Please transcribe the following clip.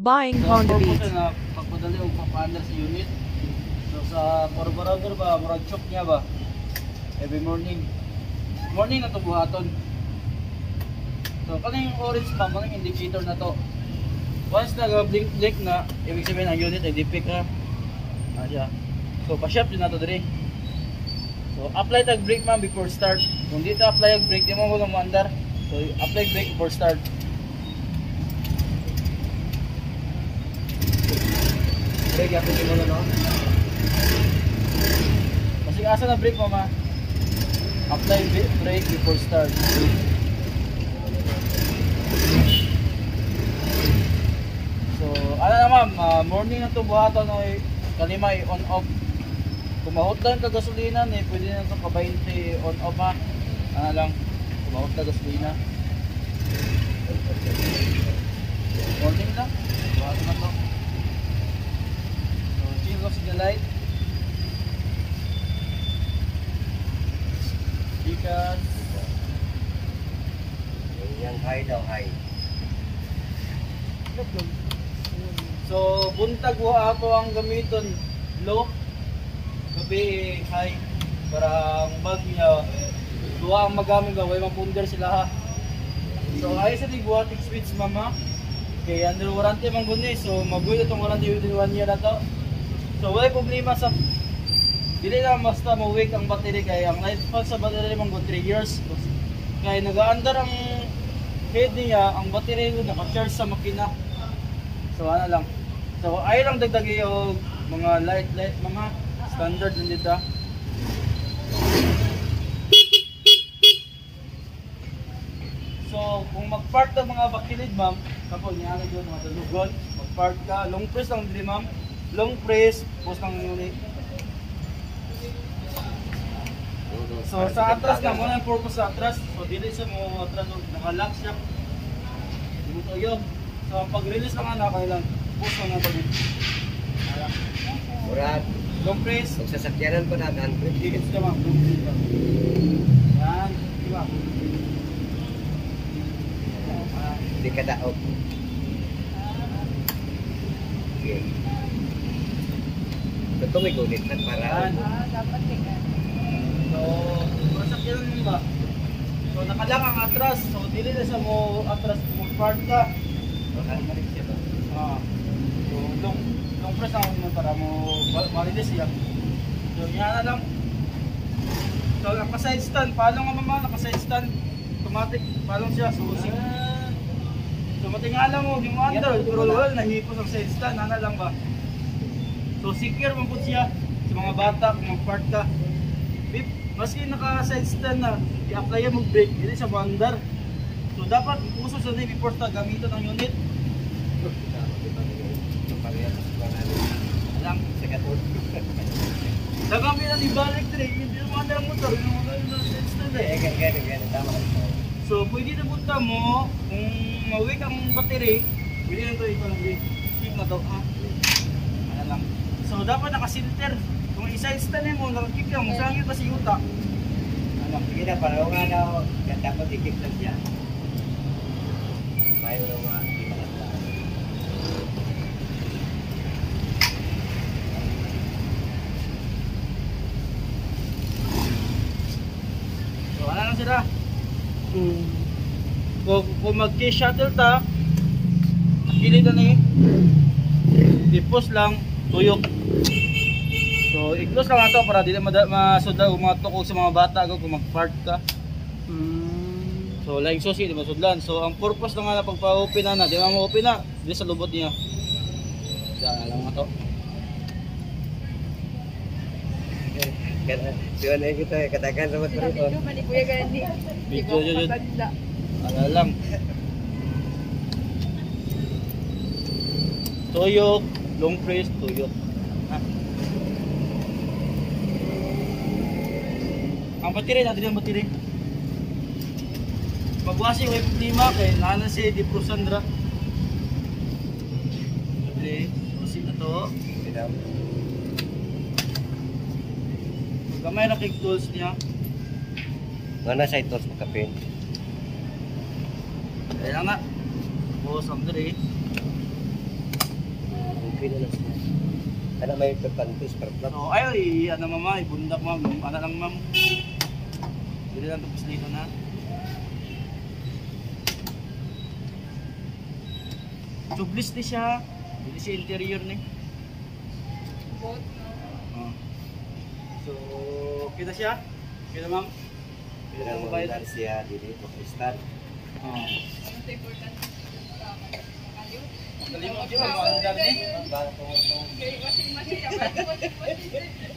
Buying Honda Beat. pagpadali o papaandar sa unit. So sa carburetor ba, murag choke niya ba? Every morning. Morning na to buhaton. So kaning orange pa, kaning indicator na to. Once na blink blink na, ibig sabihin ang unit ay dipik na. Ah, siya. So pa-shop din na to dire. So apply tag brake man before start. Kung dito apply ang brake, di mo ko mandar. So apply brake before start. Brake yapon mo na no. Kasi asa na brake mama. Apply brake before start. So, ano na ma'am, ah, morning na to buhaton ay kalima i on off. Kung mahutdan ka gasolina ni pwede na ito ka 20 on off ha. Ano lang, kung mahutdan gasolina. Morning lang, buhaton na to. So, chill off the light. Because Yang high daw, high. So, buntag mo ato ang gamiton low. Gabi high para ang bag niya duwa ang magamit ba way mapunder sila ha. So, ay sa tigwa tig switch mama. Kay under warranty man guni so mabuhay itong warranty within one year na to. So, wala problema sa Dili na basta ma-wake ang battery kay ang lifespan sa battery man go 3 years. Kaya nag-aandar ang head niya, ang battery ko naka-charge sa makina. So ano lang. So ay lang dagdagi yung mga light light mga standard din dito. So kung mag-park ka mga bakilid ma'am, kapag niya na doon mga dalugon, mag-park ka, long press lang din ma'am. Long press, post lang yun So sa atras na, muna yung purpose sa atras. So dili sa mo atras, nakalock siya. Hindi mo tuyo. So ang pag-release lang na kailang push lang na pag Murad, Long press. kung sasakyanan ko na, 100 Dikit ka ma'am. Yan. Di ba? Hindi ka daog. Okay. Ito may gunit na para Yan. So, mo ba? So nakalang ang atras. So dili na sa mo atras kung park ka. makamarik siya ba? Ah. So long long press lang mo para mo ma- marilis siya. So yan na lang. So naka-side stand, paano nga mama naka-side stand? Automatic, paano siya? So sig So matingala mo, yung under, pero well, nahipos ang side stand, ana lang ba? So secure man po siya sa mga bata kung mag-park ka. Bip, maski naka-side stand na, i-apply mo brake, hindi siya mandar. So dapat uso sa navy before ta gamitan ang unit. Alam, Dagami na ni balik dire, hindi mo andar motor, yung mga yung side stand eh. Eh, gano'n, gano'n, tama ka. So, pwede na punta mo, kung mawik ang battery, pwede na ito ipalang keep na to, ha? Ano lang. So, dapat nakasilter. Kung isa-side stand mo, nakakik ka, musangin pa si Yuta. Ano, sige na, para nga daw, dapat ikik lang siya. Mayroon ng mga hindi makasalanan. So, ano lang sila? Kung, kung, kung mag-key shuttle ta, kilid na ni, dipos lang, tuyok. So, i-close lang ato para dili masudlan o matukog sa mga bata ko kung mag-park ka. So, laing susi, di masudlan. So, ang purpose na nga na pagpa-open na na, di ba mo-open na, di sa lubot niya. Diyan na lang ato. Gano'n, siya na kita, eh, katagan sa ito. Kuya Gandhi. Video yun yun. Ano lang. Tuyok, long press, tuyok. Battery, natin ang battery. Magwasi, may problema kay nana si Di Prosandra. Okay, susi na to. Gamay na kay tools niya. Nga sa itos makapin. Kaya nga, Tapos ang diri. Okay na lang. Kana may pagpantos per plot. So, ay, ano mama, ibundak ma'am. Ano lang ma'am. Dili lang tapos dito na. Tubeless ni siya. Dili siya interior ni. Both? Oh. So, kita siya? Kita ma'am? Kita mo bayad? dar siya dili po kristal. Oh. Ano sa important sa kayo? Kalimot yun, dami. Bang tungod Okay, washing machine. Washing machine.